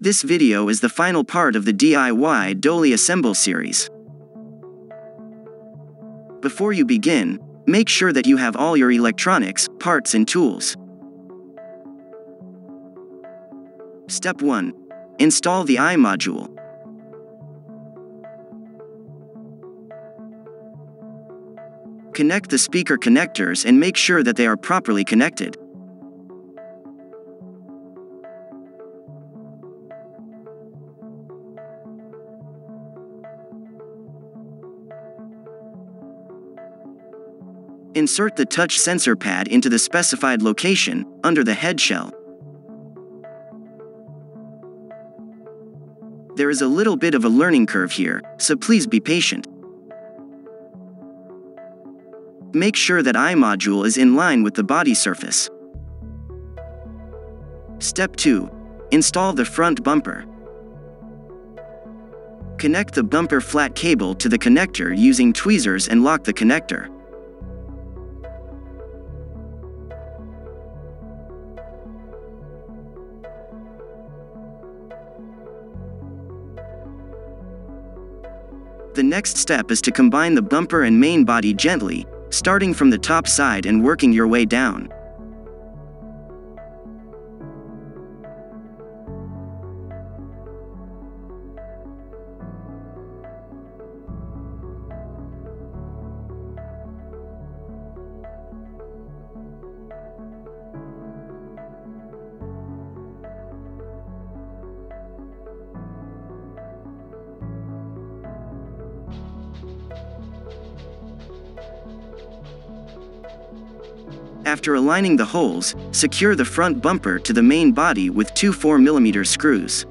This video is the final part of the DIY Doly Assemble series. Before you begin, make sure that you have all your electronics, parts and tools. Step 1. Install the iModule. Connect the speaker connectors and make sure that they are properly connected. Insert the touch sensor pad into the specified location, under the head shell. There is a little bit of a learning curve here, so please be patient. Make sure that eye module is in line with the body surface. Step 2. Install the front bumper. Connect the bumper flat cable to the connector using tweezers and lock the connector. Next step is to combine the bumper and main body gently, starting from the top side and working your way down. After aligning the holes, secure the front bumper to the main body with two 4mm screws.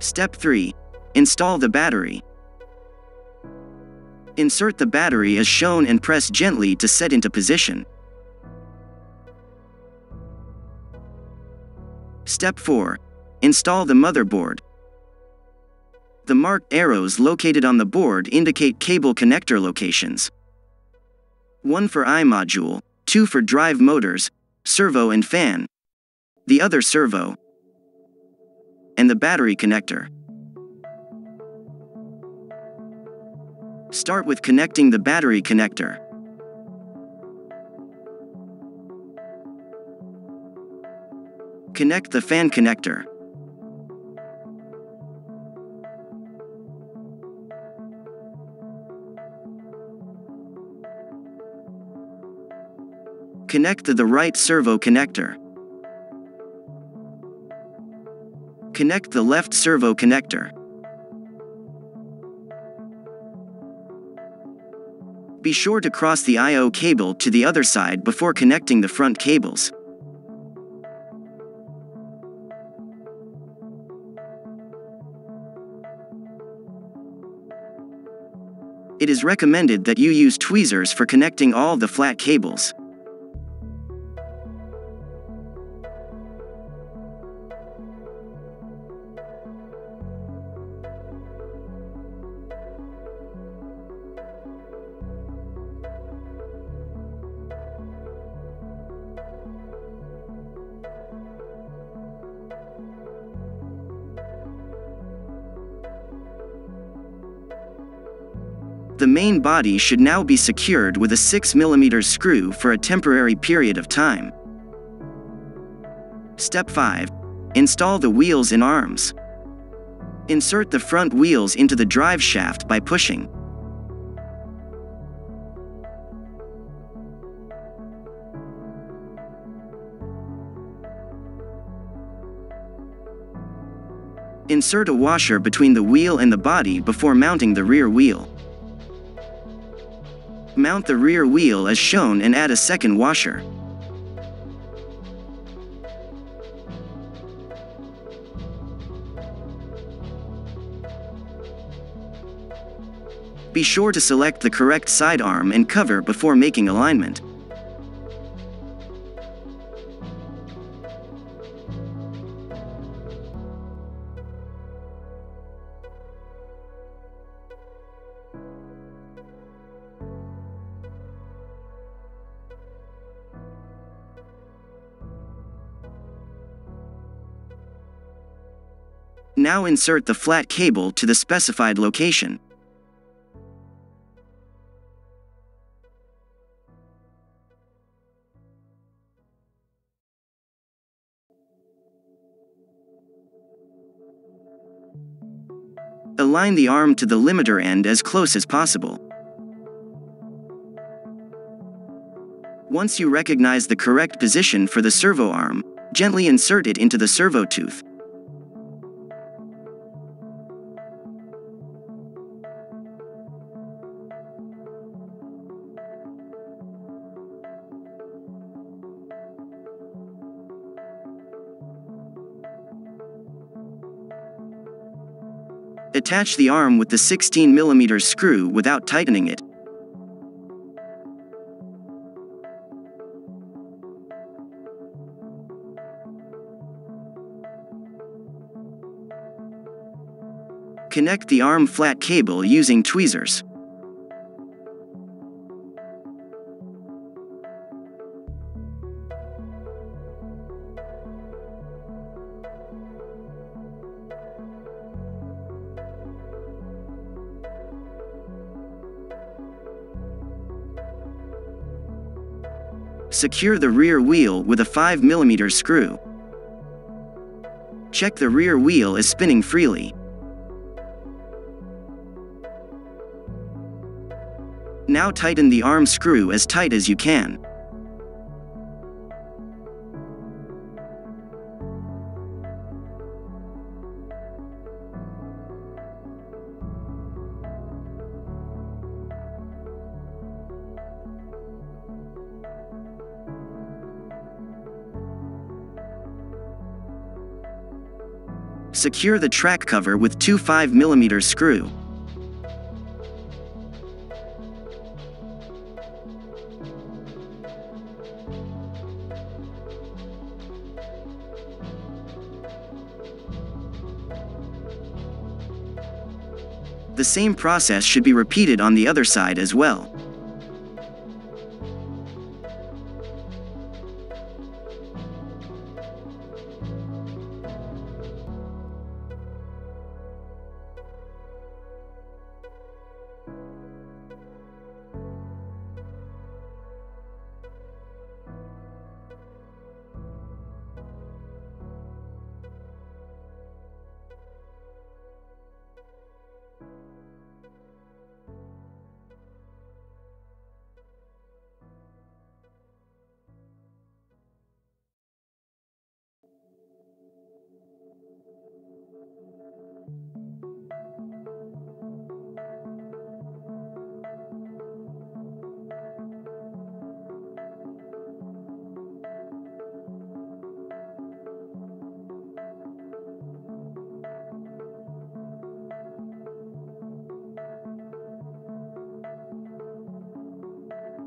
Step 3. Install the battery. Insert the battery as shown and press gently to set into position. Step 4. Install the motherboard. The marked arrows located on the board indicate cable connector locations. One for I module, two for drive motors, servo and fan, the other servo, and the battery connector. Start with connecting the battery connector. Connect the fan connector. Connect the right servo connector. Connect the left servo connector. Be sure to cross the I.O. cable to the other side before connecting the front cables. It is recommended that you use tweezers for connecting all the flat cables. The main body should now be secured with a 6mm screw for a temporary period of time. Step 5. Install the wheels and arms. Insert the front wheels into the drive shaft by pushing. Insert a washer between the wheel and the body before mounting the rear wheel. Mount the rear wheel as shown and add a second washer. Be sure to select the correct sidearm and cover before making alignment. Now insert the flat cable to the specified location. Align the arm to the limiter end as close as possible. Once you recognize the correct position for the servo arm, gently insert it into the servo tooth. Attach the arm with the 16mm screw without tightening it. Connect the arm flat cable using tweezers. Secure the rear wheel with a 5mm screw. Check the rear wheel is spinning freely. Now tighten the arm screw as tight as you can. Secure the track cover with two 5mm screw. The same process should be repeated on the other side as well.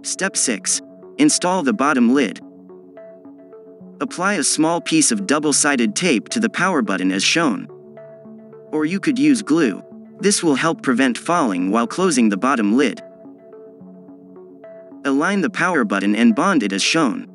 Step 6. Install the bottom lid. Apply a small piece of double-sided tape to the power button as shown. Or you could use glue. This will help prevent falling while closing the bottom lid. Align the power button and bond it as shown.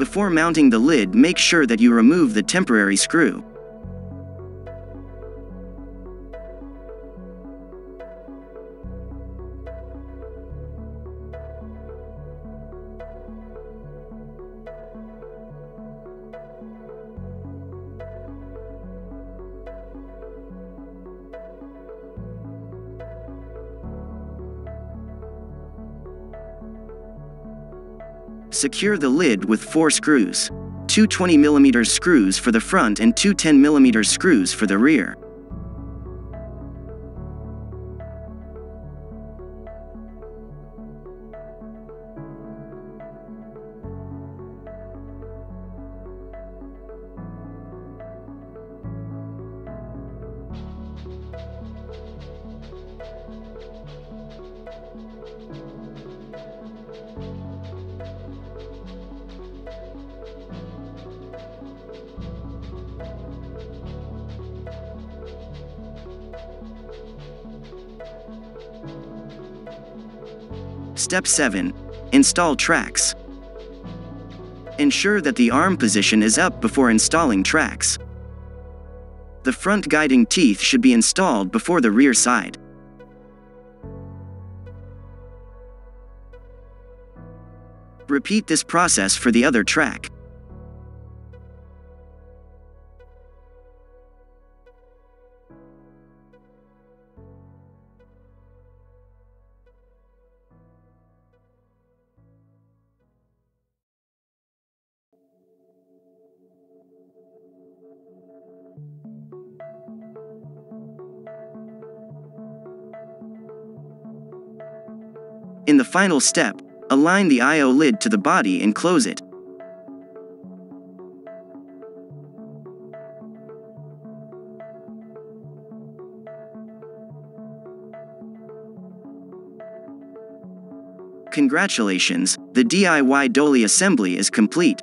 Before mounting the lid make sure that you remove the temporary screw. Secure the lid with four screws. Two 20mm screws for the front and two 10mm screws for the rear. Step 7. Install tracks. Ensure that the arm position is up before installing tracks. The front guiding teeth should be installed before the rear side. Repeat this process for the other track. In the final step, align the I.O. lid to the body and close it. Congratulations, the DIY Doly assembly is complete.